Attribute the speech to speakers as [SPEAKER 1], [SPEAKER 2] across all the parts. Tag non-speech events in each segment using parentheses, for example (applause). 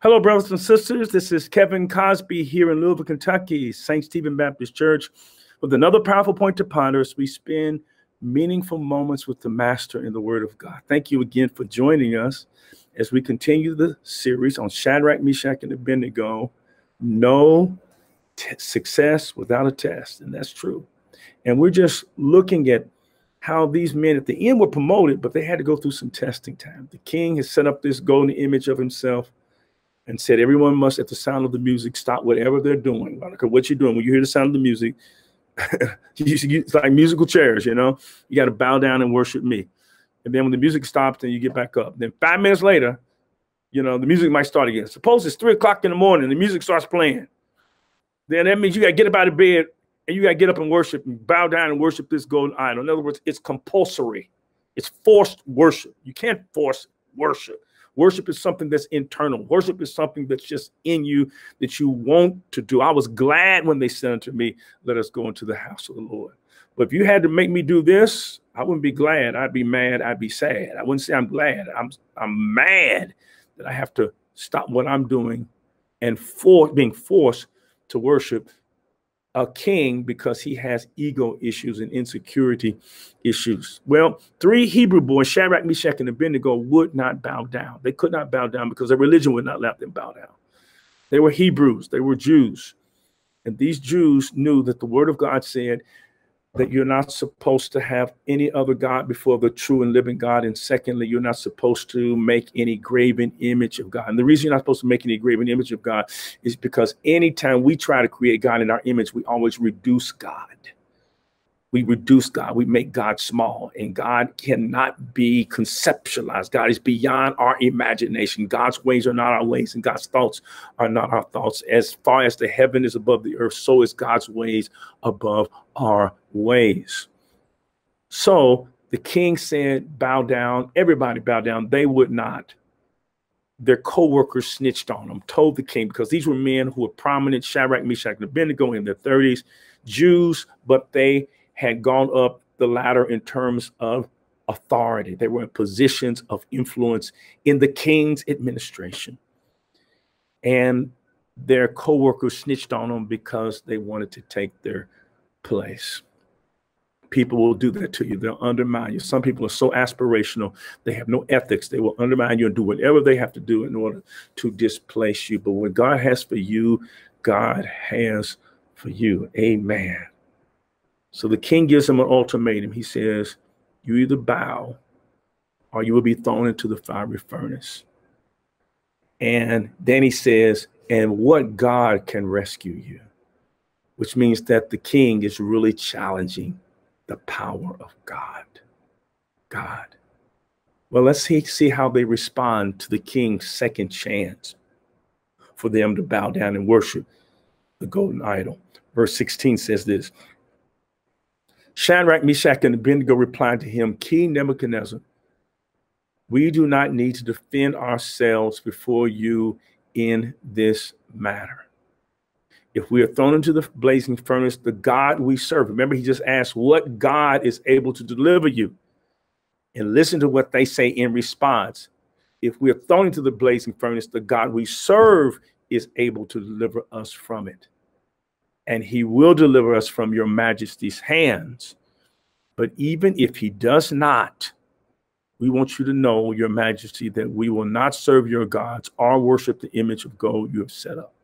[SPEAKER 1] Hello, brothers and sisters. This is Kevin Cosby here in Louisville, Kentucky, St. Stephen Baptist Church, with another powerful point to ponder as we spend meaningful moments with the Master in the Word of God. Thank you again for joining us as we continue the series on Shadrach, Meshach, and Abednego. No success without a test, and that's true. And we're just looking at how these men at the end were promoted, but they had to go through some testing time. The king has set up this golden image of himself and said everyone must, at the sound of the music, stop whatever they're doing. I what you're doing. When you hear the sound of the music, (laughs) it's like musical chairs, you know. You got to bow down and worship me. And then when the music stops, then you get back up. Then five minutes later, you know, the music might start again. Suppose it's three o'clock in the morning, the music starts playing. Then that means you got to get up out of bed and you got to get up and worship and bow down and worship this golden idol. In other words, it's compulsory. It's forced worship. You can't force worship. Worship is something that's internal. Worship is something that's just in you that you want to do. I was glad when they said unto me, Let us go into the house of the Lord. But if you had to make me do this, I wouldn't be glad. I'd be mad. I'd be sad. I wouldn't say I'm glad. I'm I'm mad that I have to stop what I'm doing and for being forced to worship a king because he has ego issues and insecurity issues. Well, three Hebrew boys, Shadrach, Meshach, and Abednego, would not bow down. They could not bow down because their religion would not let them bow down. They were Hebrews, they were Jews. And these Jews knew that the word of God said, that you're not supposed to have any other God before the true and living God. And secondly, you're not supposed to make any graven image of God. And the reason you're not supposed to make any graven image of God is because anytime we try to create God in our image, we always reduce God we reduce God, we make God small, and God cannot be conceptualized. God is beyond our imagination. God's ways are not our ways, and God's thoughts are not our thoughts. As far as the heaven is above the earth, so is God's ways above our ways. So the king said, Bow down. Everybody bow down. They would not. Their co-workers snitched on them, told the king, because these were men who were prominent, Shadrach, Meshach, and Abednego in their 30s, Jews, but they had gone up the ladder in terms of authority. They were in positions of influence in the king's administration. And their co-workers snitched on them because they wanted to take their place. People will do that to you. They'll undermine you. Some people are so aspirational, they have no ethics. They will undermine you and do whatever they have to do in order to displace you. But what God has for you, God has for you. Amen. So the king gives him an ultimatum. He says, You either bow or you will be thrown into the fiery furnace. And then he says, And what God can rescue you? Which means that the king is really challenging the power of God. God. Well, let's see, see how they respond to the king's second chance for them to bow down and worship the golden idol. Verse 16 says this Shadrach, Meshach, and Abednego replied to him, King Nebuchadnezzar, we do not need to defend ourselves before you in this matter. If we are thrown into the blazing furnace, the God we serve, remember, he just asked, What God is able to deliver you? And listen to what they say in response. If we are thrown into the blazing furnace, the God we serve is able to deliver us from it and he will deliver us from your majesty's hands. But even if he does not, we want you to know, your majesty, that we will not serve your gods or worship the image of gold you have set up.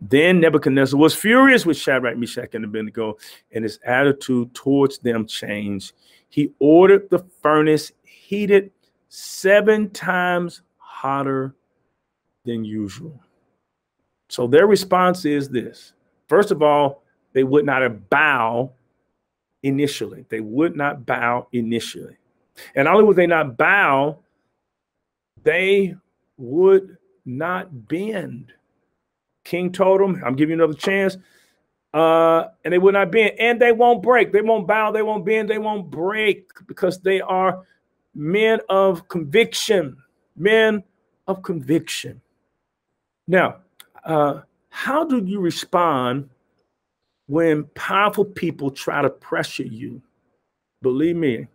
[SPEAKER 1] Then Nebuchadnezzar was furious with Shadrach, Meshach, and Abednego, and his attitude towards them changed. He ordered the furnace heated seven times hotter than usual. So their response is this First of all, they would not bow initially. They would not bow initially. And not only would they not bow, they would not bend. King told them, I'm giving you another chance. Uh, and they would not bend. And they won't break. They won't bow. They won't bend. They won't break because they are men of conviction. Men of conviction. Now, uh, how do you respond when powerful people try to pressure you? Believe me,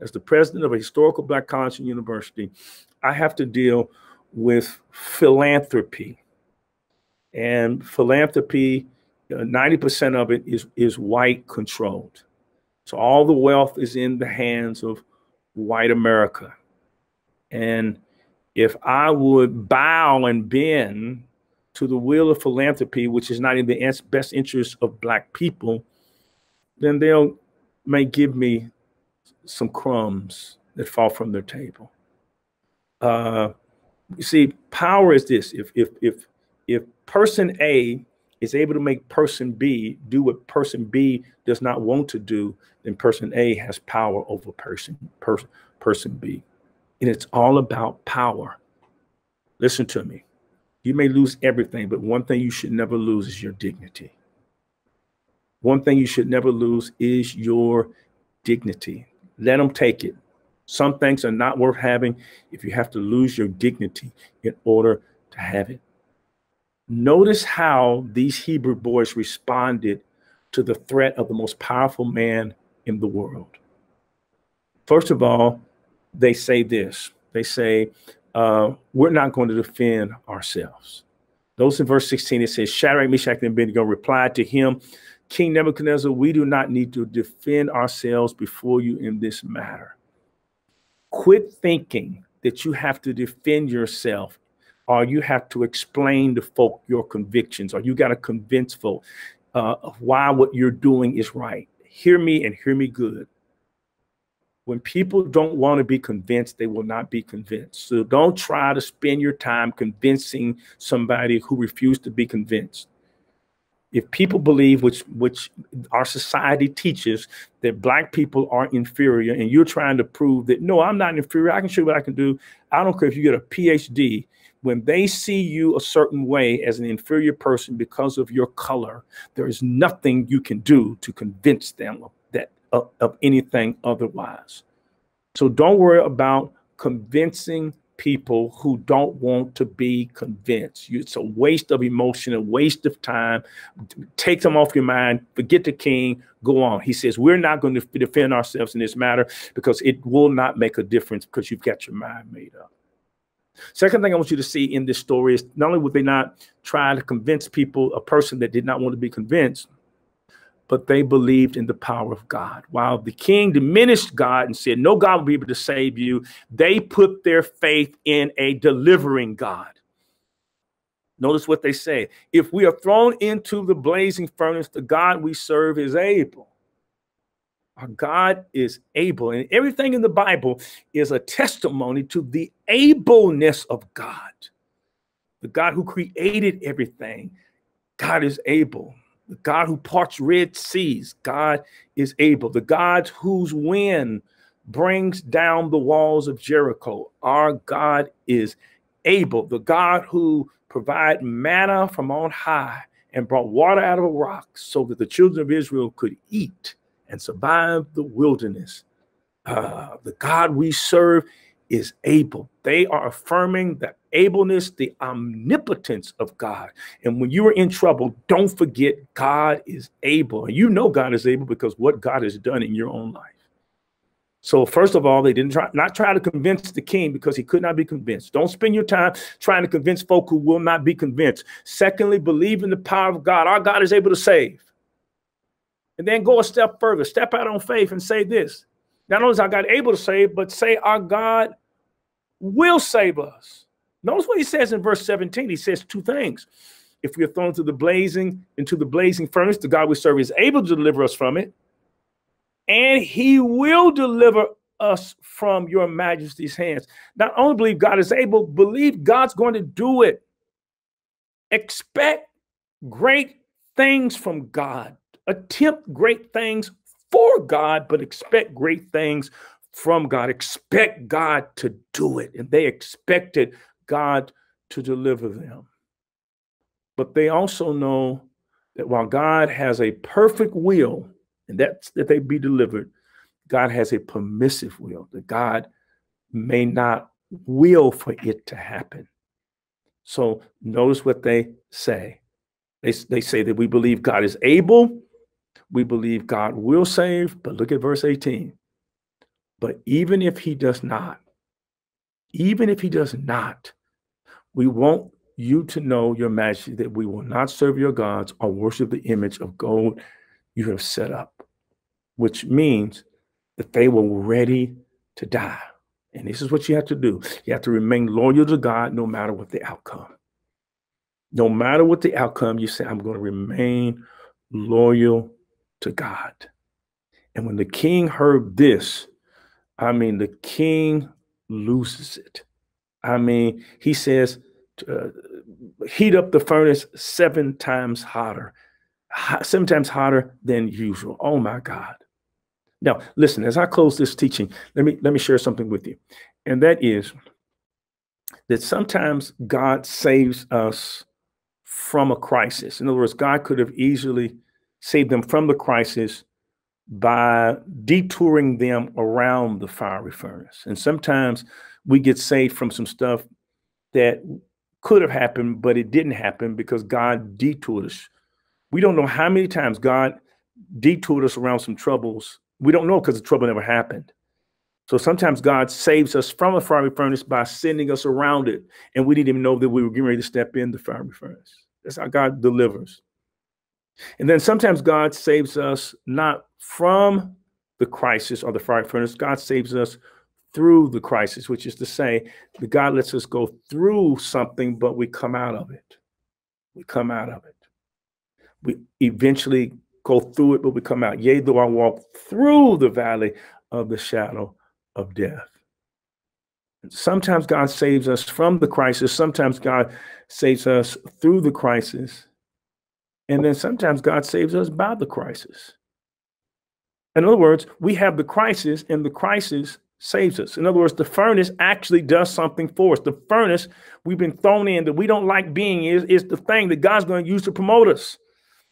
[SPEAKER 1] as the president of a historical black college and university, I have to deal with philanthropy. And philanthropy, 90% uh, of it is, is white controlled. So all the wealth is in the hands of white America. And if I would bow and bend to the will of philanthropy, which is not in the best interest of black people, then they'll may give me some crumbs that fall from their table. Uh, you see, power is this: if if if if person A is able to make person B do what person B does not want to do, then person A has power over person person person B, and it's all about power. Listen to me. You may lose everything, but one thing you should never lose is your dignity. One thing you should never lose is your dignity. Let them take it. Some things are not worth having if you have to lose your dignity in order to have it. Notice how these Hebrew boys responded to the threat of the most powerful man in the world. First of all, they say this they say, uh, We're not going to defend ourselves. Those in verse 16, it says, Shadrach, Meshach, and Abednego replied to him, King Nebuchadnezzar, we do not need to defend ourselves before you in this matter. Quit thinking that you have to defend yourself or you have to explain to folk your convictions or you got to convince folk uh, of why what you're doing is right. Hear me and hear me good. When people don't want to be convinced, they will not be convinced. So don't try to spend your time convincing somebody who refused to be convinced. If people believe which which our society teaches that black people are inferior and you're trying to prove that no i'm not inferior. I can show you what i can do. I don't care if you get a phd when they see you a certain way as an inferior person because of your color there is nothing you can do to convince them of that of, of anything otherwise so don't worry about convincing people who don't want to be convinced. It's a waste of emotion, a waste of time. Take them off your mind, forget the king, go on. He says, We're not going to defend ourselves in this matter because it will not make a difference because you've got your mind made up. Second thing I want you to see in this story is not only would they not try to convince people, a person that did not want to be convinced, but they believed in the power of God. While the king diminished God and said, No God will be able to save you, they put their faith in a delivering God. Notice what they say. If we are thrown into the blazing furnace, the God we serve is able. Our God is able. And everything in the Bible is a testimony to the ableness of God. The God who created everything, God is able the God who parts red seas, God is able. The God whose wind brings down the walls of Jericho, our God is able. The God who provided manna from on high and brought water out of a rock so that the children of Israel could eat and survive the wilderness. Uh, the God we serve is able. They are affirming the ableness, the omnipotence of God. And when you are in trouble, don't forget God is able. And you know God is able because what God has done in your own life. So first of all, they didn't try not try to convince the king because he could not be convinced. Don't spend your time trying to convince folk who will not be convinced. Secondly, believe in the power of God. Our God is able to save. And then go a step further. Step out on faith and say this. Not only is our God able to save, but say our God will save us. Notice what he says in verse 17. He says two things. If we are thrown into the blazing, into the blazing furnace, the God we serve is able to deliver us from it, and he will deliver us from your majesty's hands. Not only believe God is able, believe God's going to do it. Expect great things from God. Attempt great things for God, but expect great things from God. Expect God to do it. And they expected God to deliver them. But they also know that while God has a perfect will, and that's that they be delivered, God has a permissive will, that God may not will for it to happen. So notice what they say. They, they say that we believe God is able, we believe God will save, but look at verse 18. But even if he does not, even if he does not, We want you to know, Your Majesty, that we will not serve your gods or worship the image of gold you have set up, which means that they were ready to die. And this is what you have to do you have to remain loyal to God no matter what the outcome. No matter what the outcome, you say, I'm going to remain loyal to God. And when the king heard this, I mean, the king loses it. I mean, he says, uh, heat up the furnace seven times hotter, seven times hotter than usual. Oh my God. Now, listen, as I close this teaching, let me let me share something with you. And that is that sometimes God saves us from a crisis. In other words, God could have easily saved them from the crisis by detouring them around the fiery furnace. And sometimes we get saved from some stuff that could have happened, but it didn't happen because God detoured us. We don't know how many times God detoured us around some troubles. We don't know because the trouble never happened. So sometimes God saves us from a fiery furnace by sending us around it. And we didn't even know that we were getting ready to step in the fiery furnace. That's how God delivers. And then sometimes God saves us not from the crisis or the fire furnace, God saves us through the crisis, which is to say, that God lets us go through something, but we come out of it. We come out of it. We eventually go through it, but we come out. Yea, though I walk through the valley of the shadow of death. Sometimes God saves us from the crisis. Sometimes God saves us through the crisis. And then sometimes God saves us by the crisis. In other words, we have the crisis, and the crisis saves us. In other words, the furnace actually does something for us. The furnace we've been thrown in that we don't like being is, is the thing that God's going to use to promote us.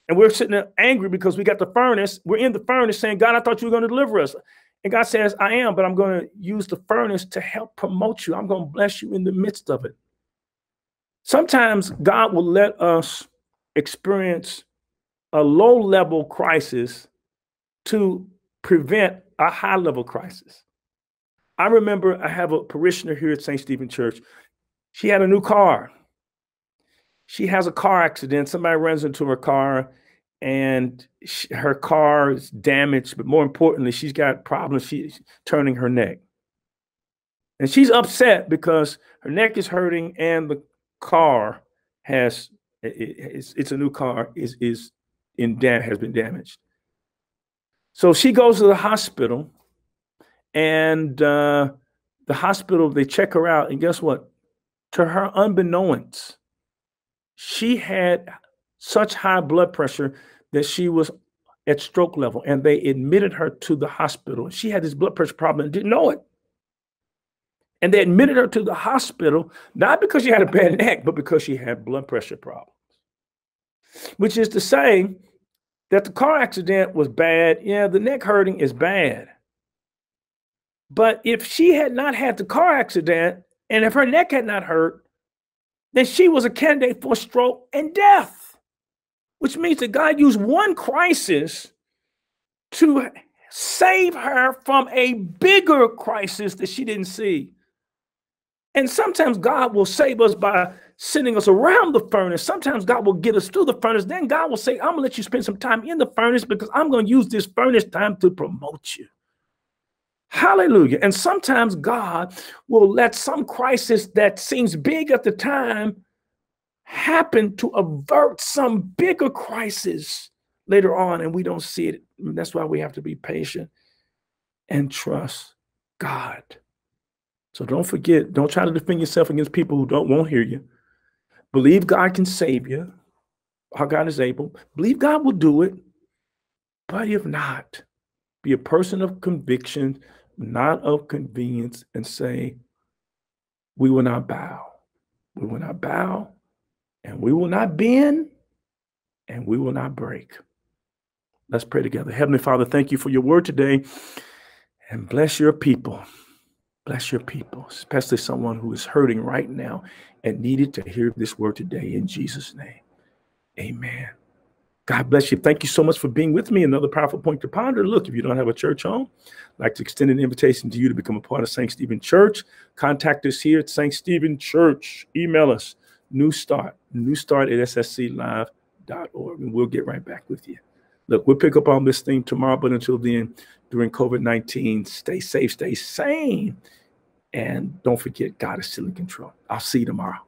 [SPEAKER 1] And we're sitting there angry because we got the furnace. We're in the furnace saying, God, I thought you were going to deliver us. And God says, I am, but I'm going to use the furnace to help promote you. I'm going to bless you in the midst of it. Sometimes God will let us experience a low level crisis to prevent a high level crisis. I remember I have a parishioner here at St. Stephen Church. She had a new car. She has a car accident. Somebody runs into her car and she, her car is damaged, but more importantly, she's got problems. She's turning her neck. And she's upset because her neck is hurting and the car has it's, it's a new car is is in dam has been damaged. So she goes to the hospital and uh, the hospital, they check her out. And guess what? To her unbeknownst, she had such high blood pressure that she was at stroke level. And they admitted her to the hospital. She had this blood pressure problem and didn't know it. And they admitted her to the hospital, not because she had a bad (laughs) neck, but because she had blood pressure problems. Which is to say that the car accident was bad. Yeah, the neck hurting is bad. But if she had not had the car accident and if her neck had not hurt, then she was a candidate for stroke and death, which means that God used one crisis to save her from a bigger crisis that she didn't see. And sometimes God will save us by sending us around the furnace. Sometimes God will get us through the furnace. Then God will say, I'm going to let you spend some time in the furnace because I'm going to use this furnace time to promote you. Hallelujah. And sometimes God will let some crisis that seems big at the time happen to avert some bigger crisis later on, and we don't see it. That's why we have to be patient and trust God. So don't forget, don't try to defend yourself against people who don't won't hear you. Believe God can save you. Our God is able. Believe God will do it. But if not, be a person of conviction not of convenience, and say, We will not bow. We will not bow, and we will not bend, and we will not break. Let's pray together. Heavenly Father, thank you for your word today, and bless your people. Bless your people, especially someone who is hurting right now and needed to hear this word today in Jesus' name. Amen. God bless you. Thank you so much for being with me. Another powerful point to ponder. Look, if you don't have a church home, I'd like to extend an invitation to you to become a part of St. Stephen Church. Contact us here at St. Stephen Church. Email us, new start, new start at ssclive.org, and we'll get right back with you. Look, we'll pick up on this theme tomorrow, but until then, during COVID 19, stay safe, stay sane, and don't forget, God is still in control. I'll see you tomorrow.